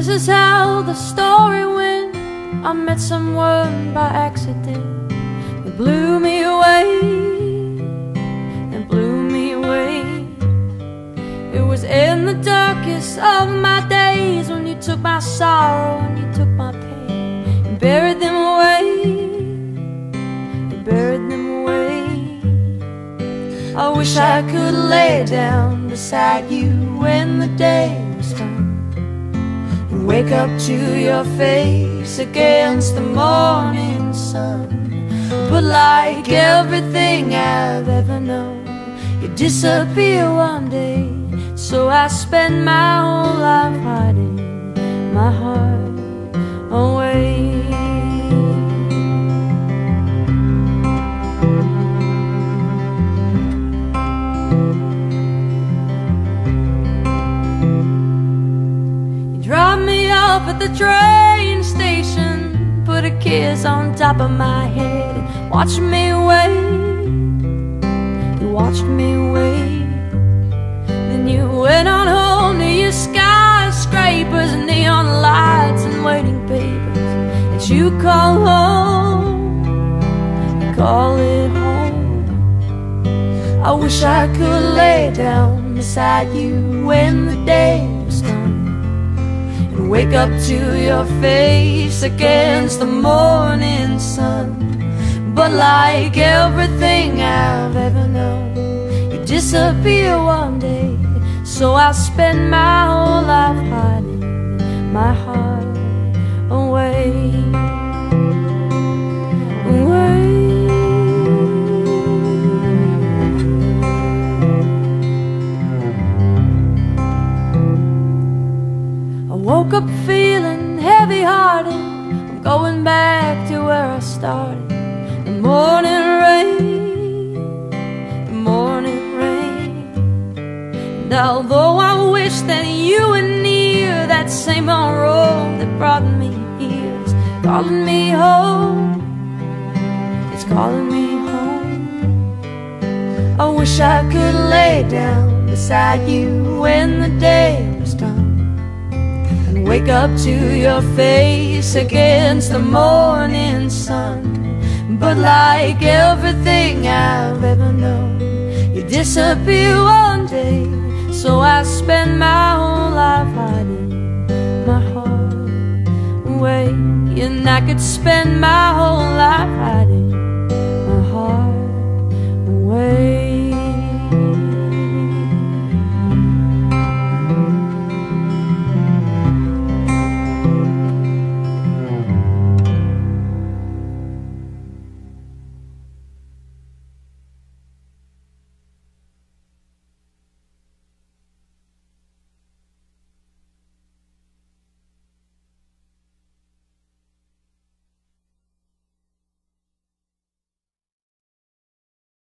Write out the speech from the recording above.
This is how the story went. I met someone by accident. It blew me away. It blew me away. It was in the darkest of my days when you took my sorrow and you buried them away. Buried them away. I wish I could lay down beside you when the day was done and wake up to your face against the morning sun. But like everything I've ever known, you disappear one day. So I spend my whole life hiding my heart away. At the train station, put a kiss on top of my head, and watched me wait. You watched me wait. Then you went on home to your skyscrapers, and neon lights, and waiting papers that you call home. You call it home. I wish I could lay down beside you when the day wake up to your face against the morning sun. But like everything I've ever known, you disappear one day. So I spend my whole life hiding my heart I'm going back to where I started. The morning rain, the morning rain. And although I wish that you were near, that same old road that brought me here is calling me home. It's calling me home. I wish I could lay down beside you when the day wake up to your face against the morning sun. But like everything I've ever known, you disappear one day. So I spend my whole life hiding my heart away, and I could spend my